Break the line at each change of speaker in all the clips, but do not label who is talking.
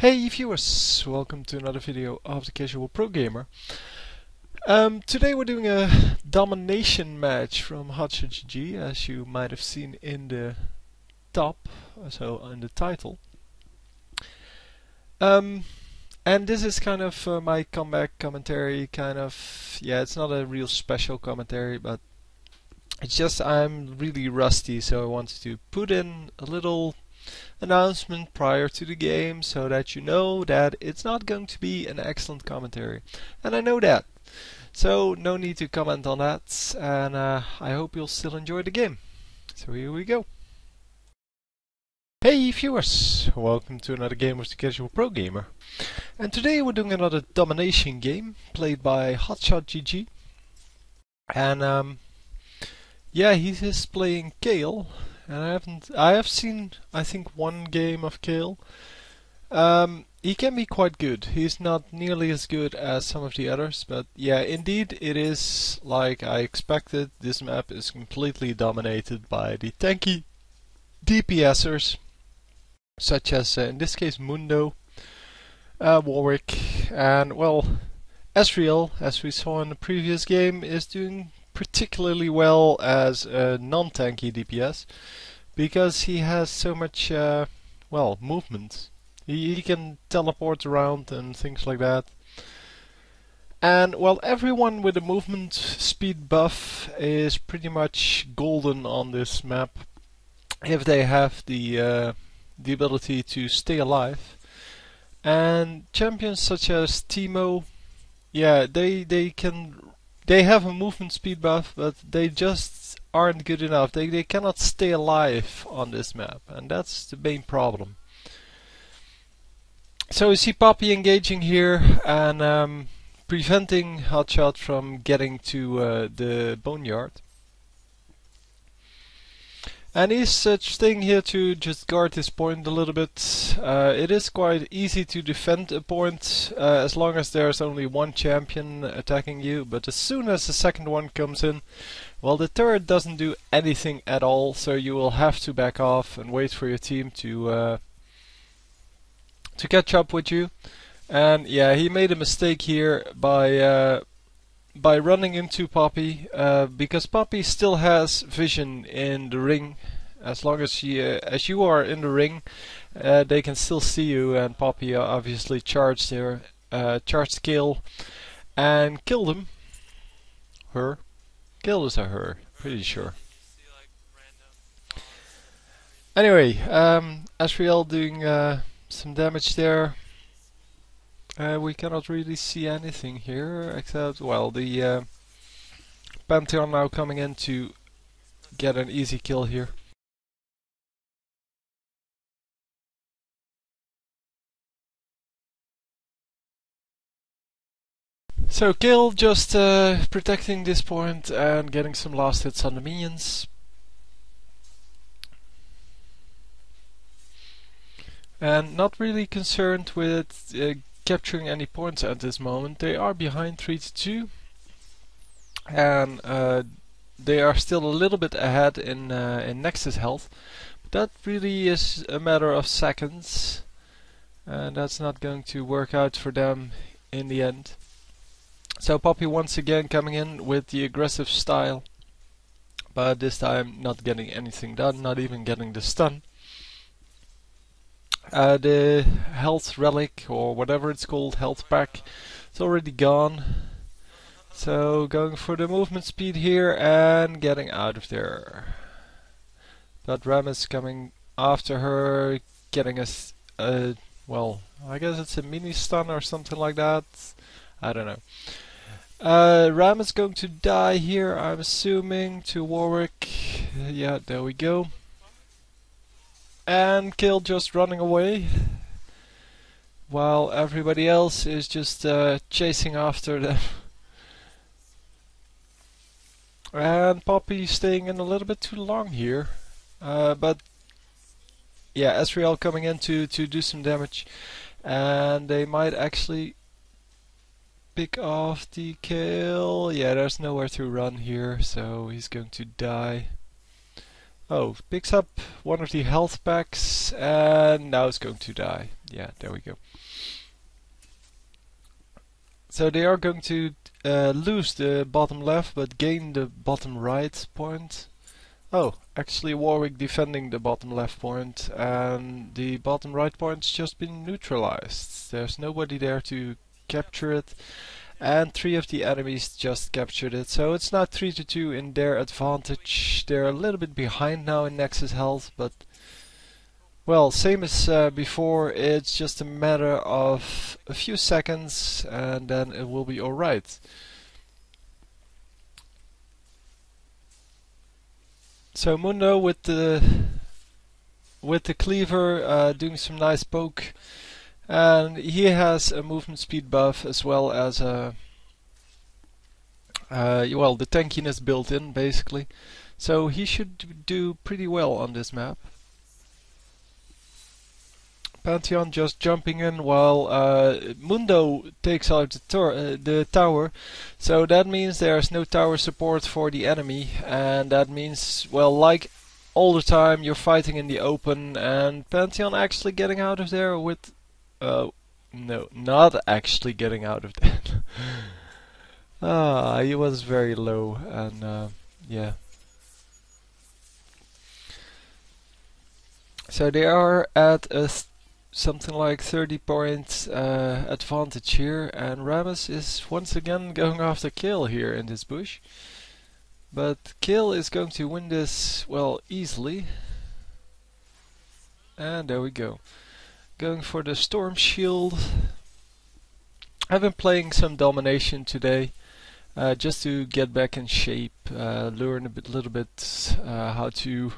Hey viewers, welcome to another video of the Casual Pro Gamer. Um, today we're doing a domination match from Hotshot GG, as you might have seen in the top, so in the title. Um, and this is kind of uh, my comeback commentary, kind of, yeah, it's not a real special commentary, but it's just I'm really rusty, so I wanted to put in a little announcement prior to the game so that you know that it's not going to be an excellent commentary. And I know that. So no need to comment on that and uh, I hope you'll still enjoy the game. So here we go. Hey viewers, welcome to another game with the Casual Pro Gamer. And today we're doing another domination game played by Hotshot GG. And um, yeah, he's just playing Kayle, and I haven't. I have seen, I think, one game of Kayle. Um, he can be quite good. He's not nearly as good as some of the others, but yeah, indeed, it is like I expected. This map is completely dominated by the tanky DPSers, such as uh, in this case Mundo, uh, Warwick, and well, Ezreal, as we saw in the previous game, is doing particularly well as a non-tanky DPS because he has so much, uh, well, movement. He, he can teleport around and things like that. And well, everyone with a movement speed buff is pretty much golden on this map if they have the uh, the ability to stay alive. And champions such as Teemo, yeah, they they can they have a movement speed buff, but they just aren't good enough. They, they cannot stay alive on this map, and that's the main problem. So you see Poppy engaging here and um, preventing Hotshot from getting to uh, the boneyard. He's such thing here to just guard this point a little bit. Uh, it is quite easy to defend a point uh, as long as there's only one champion attacking you, but as soon as the second one comes in, well the turret doesn't do anything at all, so you will have to back off and wait for your team to uh, to catch up with you. And yeah, he made a mistake here by uh, by running into Poppy uh, because Poppy still has vision in the ring. As long as she, uh, as you are in the ring, uh, they can still see you. And Poppy obviously charged her, uh, charged Kayle, and killed him. Her, killed a her, pretty sure. Anyway, um, Ezreal doing uh, some damage there. Uh, we cannot really see anything here except, well, the uh, Pantheon now coming in to get an easy kill here. So Kayle just uh, protecting this point and getting some last hits on the minions. And not really concerned with uh, capturing any points at this moment. They are behind 3 to 2 and uh, they are still a little bit ahead in, uh, in Nexus health. But that really is a matter of seconds and that's not going to work out for them in the end. So Poppy once again coming in with the aggressive style but this time not getting anything done, not even getting the stun. Uh, the health relic or whatever it's called, health pack, it's already gone. So going for the movement speed here and getting out of there. But Rammus coming after her, getting us a, well, I guess it's a mini stun or something like that. I don't know. Uh, Rammus going to die here, I'm assuming, to Warwick. Yeah, there we go and Kayle just running away while everybody else is just uh, chasing after them. and Poppy staying in a little bit too long here, uh, but yeah, Ezreal coming in to, to do some damage, and they might actually pick off the kill. Yeah, there's nowhere to run here, so he's going to die. Oh, picks up one of the health packs and now it's going to die. Yeah, there we go. So they are going to uh, lose the bottom left but gain the bottom right point. Oh, actually Warwick defending the bottom left point and the bottom right point's just been neutralized. There's nobody there to capture it and three of the enemies just captured it. So it's now 3 to 2 in their advantage. They're a little bit behind now in Nexus health, but well, same as uh, before, it's just a matter of a few seconds and then it will be alright. So Mundo with the with the cleaver uh, doing some nice poke and he has a movement speed buff as well as a uh, well the tankiness built in basically. So he should do pretty well on this map. Pantheon just jumping in while uh, Mundo takes out the, uh, the, tower. So that means there's no tower support for the enemy, and that means, well, like all the time, you're fighting in the open, and Pantheon actually getting out of there with uh, no, not actually getting out of that. ah, he was very low, and uh, yeah. So they are at a something like 30 points uh, advantage here, and Rammus is once again going after Kayle here in this bush. But Kayle is going to win this, well, easily. And there we go. Going for the Storm Shield. I've been playing some Domination today. Uh, just to get back in shape, uh, learn a bit, little bit uh, how to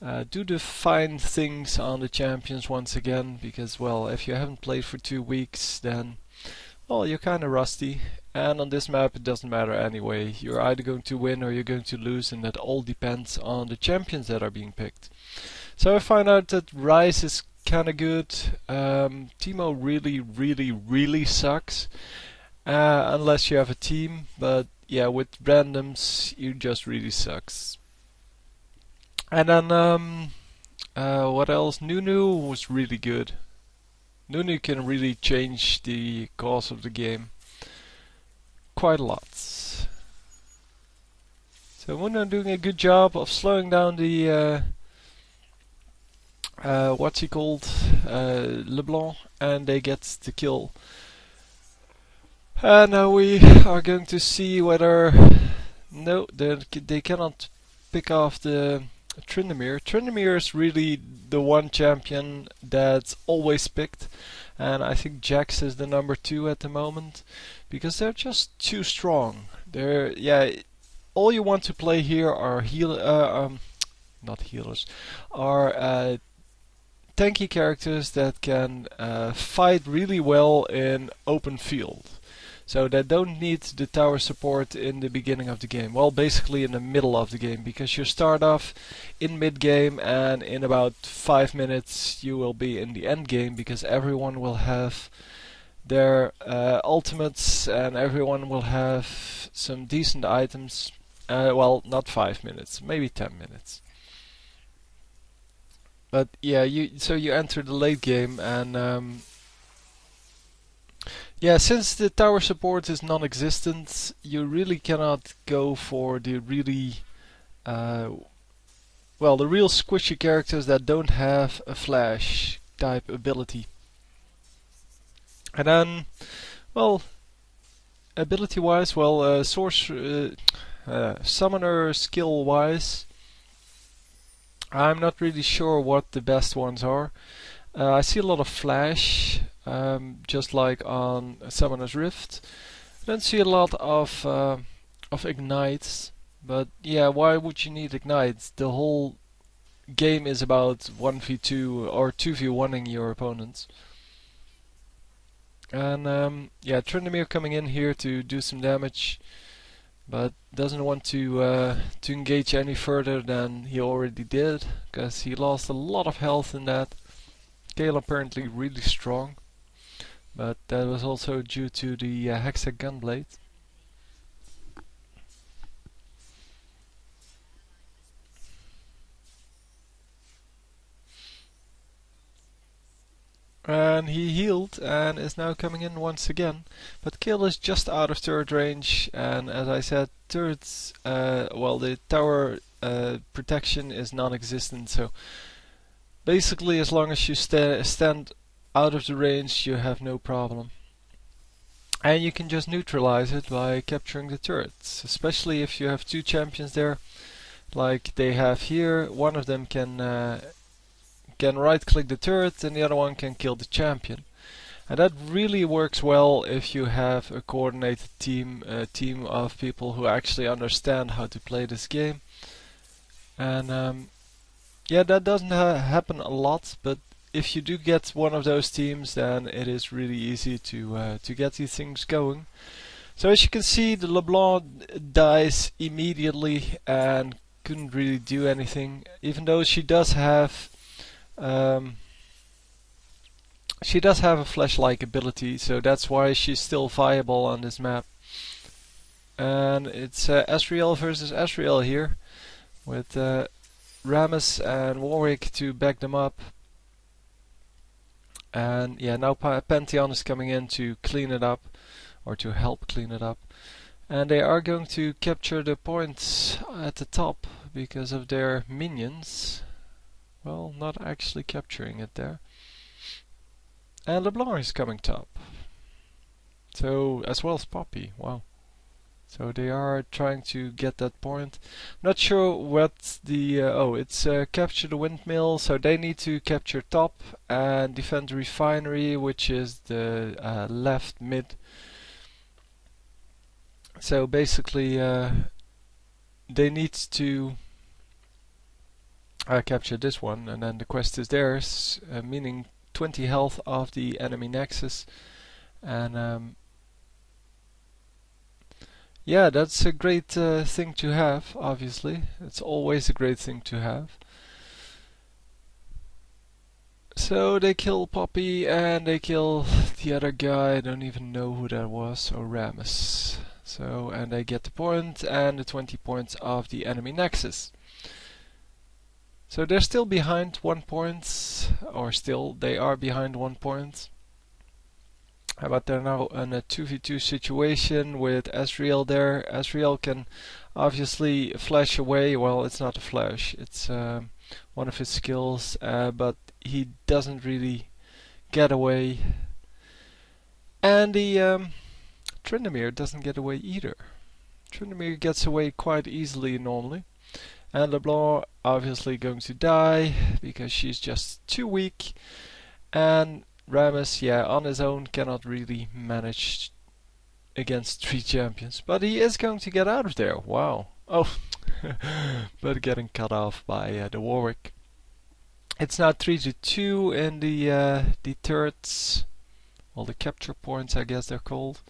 uh, do the fine things on the champions once again. Because well, if you haven't played for two weeks, then well, you're kind of rusty. And on this map, it doesn't matter anyway. You're either going to win or you're going to lose, and that all depends on the champions that are being picked. So I find out that Ryze is kind of good. Um, Teemo really, really, really sucks. Uh, unless you have a team, but yeah, with randoms, you just really sucks. And then, um, uh, what else? Nunu was really good. Nunu can really change the course of the game quite a lot. So Mundo doing a good job of slowing down the uh, uh, what's he called, uh, LeBlanc, and they get the kill. And now we are going to see whether no, they cannot pick off the Tryndamere. Tryndamere is really the one champion that's always picked, and I think Jax is the number two at the moment because they're just too strong. They're yeah, all you want to play here are heal, uh, um, not healers, are uh, tanky characters that can uh, fight really well in open field. So they don't need the tower support in the beginning of the game. Well, basically in the middle of the game, because you start off in mid game and in about 5 minutes you will be in the end game because everyone will have their uh, ultimates and everyone will have some decent items. Uh, well, not 5 minutes, maybe 10 minutes. But yeah, you so you enter the late game and um, yeah, since the tower support is non-existent, you really cannot go for the really uh, well, the real squishy characters that don't have a flash type ability. And then, well, ability-wise, well, uh, source, uh, uh, summoner skill-wise, I'm not really sure what the best ones are. Uh, I see a lot of flash, um, just like on Summoner's Rift. I don't see a lot of uh, of ignites, but yeah, why would you need ignites? The whole game is about 1v2 or 2v1ing your opponents. And um, yeah, Tryndamere coming in here to do some damage but doesn't want to uh, to engage any further than he already did because he lost a lot of health in that. Kayle apparently really strong, but that was also due to the uh, Hextech Gunblade. And he healed and is now coming in once again. But Kayle is just out of turret range and as I said, turrets, uh, well the tower uh, protection is non-existent so basically as long as you sta stand out of the range you have no problem. And you can just neutralize it by capturing the turrets, especially if you have two champions there like they have here. One of them can uh, can right click the turret and the other one can kill the champion. And that really works well if you have a coordinated team, a team of people who actually understand how to play this game. And um, yeah, that doesn't ha happen a lot, but if you do get one of those teams, then it is really easy to uh, to get these things going. So as you can see, the LeBlanc dies immediately and couldn't really do anything, even though she does have um, she does have a flash-like ability, so that's why she's still viable on this map. And it's uh, Ezreal versus Ezreal here, with uh, Rammus and Warwick to back them up. And yeah, now Pantheon is coming in to clean it up, or to help clean it up. And they are going to capture the points at the top because of their minions. Well, not actually capturing it there. And LeBlanc is coming top. So, as well as Poppy, wow. So they are trying to get that point. Not sure what the... Uh, oh, it's uh, capture the windmill, so they need to capture top and defend the refinery, which is the uh, left mid. So basically, uh, they need to uh, capture this one, and then the quest is theirs, uh, meaning 20 health of the enemy nexus. And um, yeah, that's a great uh, thing to have, obviously. It's always a great thing to have. So they kill Poppy and they kill the other guy, I don't even know who that was, or Rammus. So, and they get the point and the 20 points of the enemy nexus. So they're still behind one point, or still, they are behind one point. But they're now in a 2v2 situation with Ezreal there. Ezreal can obviously flash away. Well, it's not a flash, it's uh, one of his skills, uh, but he doesn't really get away. And the um, doesn't get away either. Tryndamere gets away quite easily normally. And LeBlanc obviously going to die because she's just too weak. And Rammus yeah, on his own cannot really manage against three champions. But he is going to get out of there. Wow. Oh, but getting cut off by uh, the Warwick. It's now 3 to 2 in the, uh, the turrets. Well, the capture points, I guess they're called.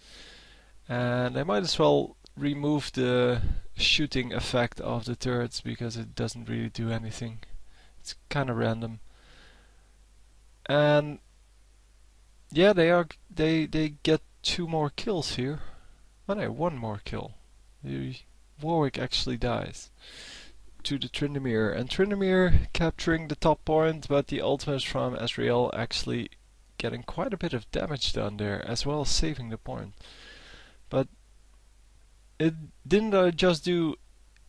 And I might as well remove the shooting effect of the turrets because it doesn't really do anything. It's kind of random. And yeah, they are they they get two more kills here. Oh no, one more kill. Warwick actually dies to the Tryndamere, and Tryndamere capturing the top point, but the ultimate from Ezreal actually getting quite a bit of damage done there, as well as saving the point. But it didn't uh, just do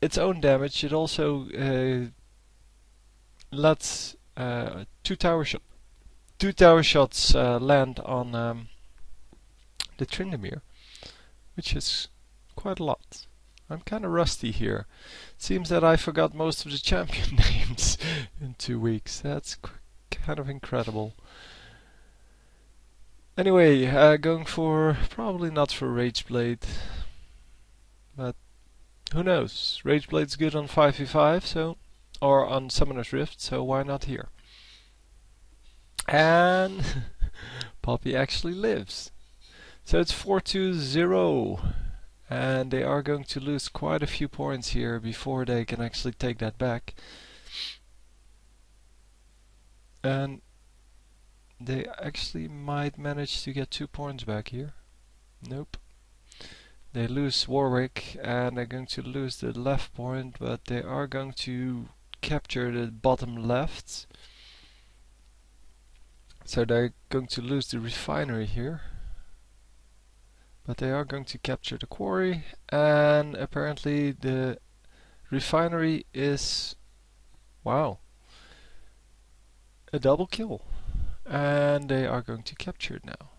its own damage, it also uh, let uh, two tower shots two tower shots uh, land on um, the Tryndamere, which is quite a lot. I'm kind of rusty here. Seems that I forgot most of the champion names in two weeks. That's kind of incredible. Anyway, uh, going for probably not for Rageblade, but who knows? Rageblade's good on 5v5, so or on Summoner's Rift, so why not here? And Poppy actually lives. So it's 4-2-0. And they are going to lose quite a few points here before they can actually take that back. And they actually might manage to get two points back here. Nope. They lose Warwick and they're going to lose the left point, but they are going to capture the bottom left So they're going to lose the refinery here. But they are going to capture the quarry and apparently the refinery is wow a double kill and they are going to capture it now.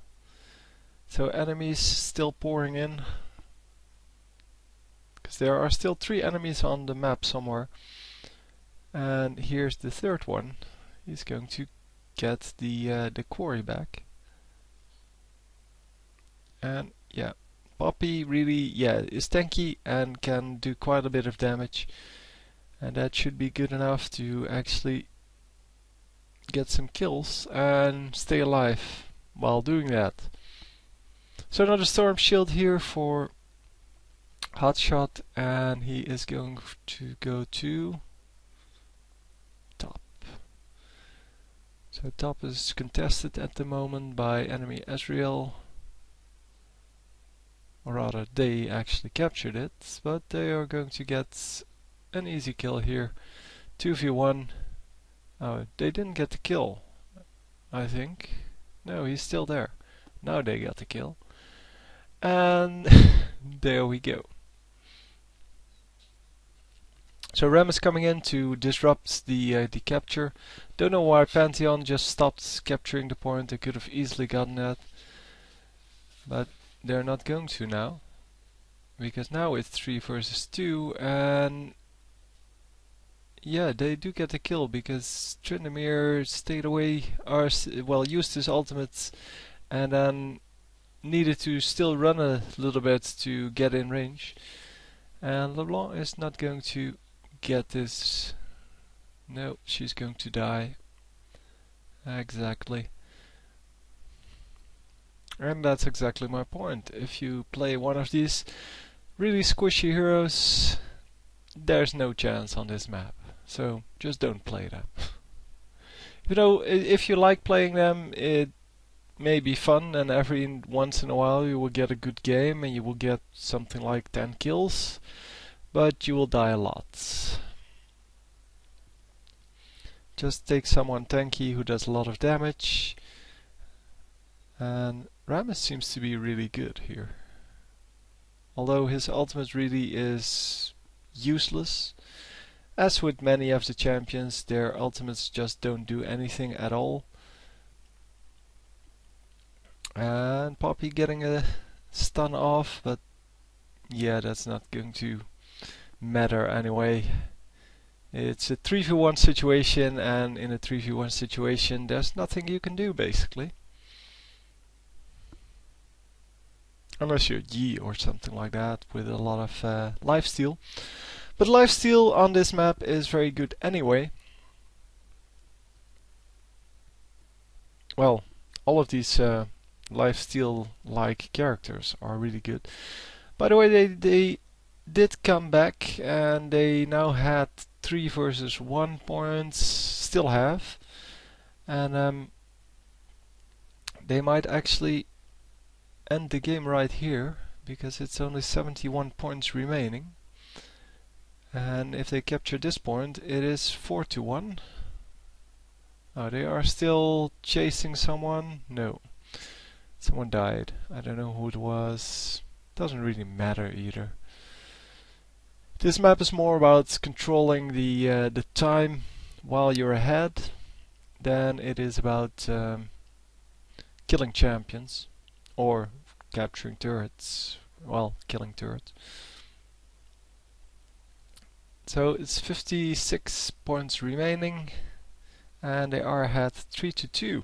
So enemies still pouring in because there are still three enemies on the map somewhere and here's the third one. He's going to get the uh, the quarry back and yeah Poppy really yeah is tanky and can do quite a bit of damage and that should be good enough to actually get some kills and stay alive while doing that. So another storm shield here for Hotshot and he is going to go to top. So top is contested at the moment by enemy Ezreal. Or rather they actually captured it, but they are going to get an easy kill here. 2v1 Oh, they didn't get the kill, I think. No, he's still there. Now they got the kill. And there we go. So Rammus coming in to disrupt the uh, the capture. Don't know why Pantheon just stopped capturing the point. They could have easily gotten that. But they're not going to now. Because now it's 3 versus 2 and yeah, they do get the kill because Tryndamere stayed away, or well, used his ultimates, and then needed to still run a little bit to get in range. And LeBlanc is not going to get this. No, she's going to die. Exactly. And that's exactly my point. If you play one of these really squishy heroes, there's no chance on this map. So just don't play them. you know, if you like playing them, it may be fun, and every once in a while you will get a good game, and you will get something like 10 kills, but you will die a lot. Just take someone tanky who does a lot of damage, and Rammus seems to be really good here. Although his ultimate really is useless, as with many of the champions, their ultimates just don't do anything at all. And Poppy getting a stun off, but yeah, that's not going to matter anyway. It's a 3v1 situation, and in a 3v1 situation, there's nothing you can do basically. Unless you're Yi or something like that with a lot of uh, lifesteal. But lifesteal on this map is very good anyway. Well, all of these uh, lifesteal-like characters are really good. By the way, they, they did come back and they now had 3 versus 1 points, still have. And um, they might actually end the game right here because it's only 71 points remaining. And if they capture this point, it is 4 to 1. Oh, they are still chasing someone? No. Someone died. I don't know who it was. Doesn't really matter either. This map is more about controlling the uh, the time while you're ahead than it is about um, killing champions or capturing turrets. Well, killing turrets. So it's 56 points remaining and they are ahead 3 to 2.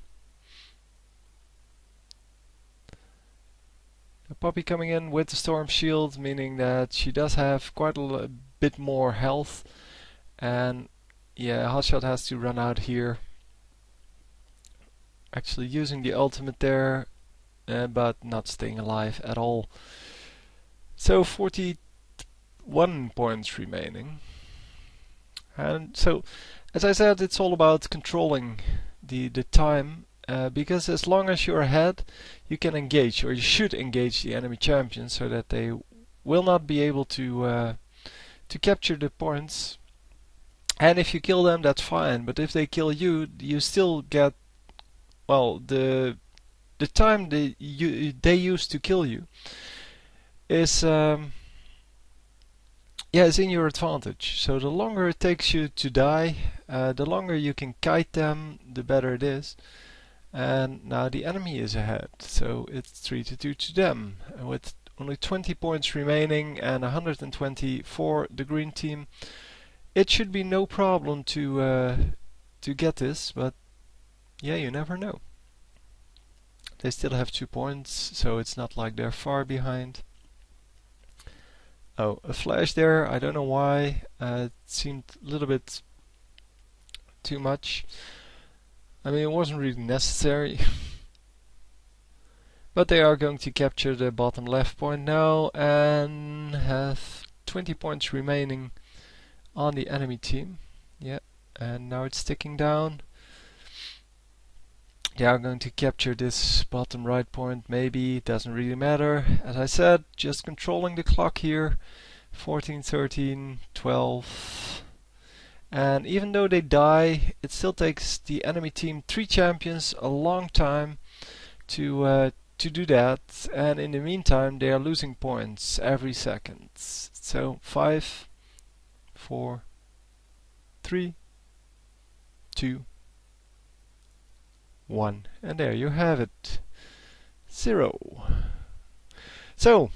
Poppy coming in with the Storm Shield meaning that she does have quite a bit more health and yeah, Hotshot has to run out here actually using the ultimate there uh, but not staying alive at all. So 41 points remaining. And so, as I said, it's all about controlling the, the time uh, because as long as you're ahead, you can engage, or you should engage the enemy champions so that they will not be able to uh, to capture the points. And if you kill them, that's fine. But if they kill you, you still get well, the the time they you they use to kill you is um, yeah, it's in your advantage. So the longer it takes you to die, uh, the longer you can kite them, the better it is. And now the enemy is ahead, so it's 3 to 2 to them. And with only 20 points remaining and 120 for the green team, it should be no problem to uh, to get this, but yeah, you never know. They still have two points, so it's not like they're far behind. Oh, a flash there, I don't know why, uh, it seemed a little bit too much. I mean, it wasn't really necessary. but they are going to capture the bottom left point now and have 20 points remaining on the enemy team. Yeah, and now it's ticking down. They are going to capture this bottom right point, maybe, it doesn't really matter. As I said, just controlling the clock here. 14, 13, 12. And even though they die, it still takes the enemy team three champions a long time to uh, to do that. And in the meantime, they are losing points every second. So five, four, three, two, one, and there you have it. Zero. So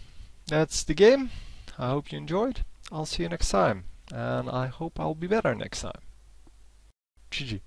that's the game. I hope you enjoyed. I'll see you next time, and I hope I'll be better next time. GG.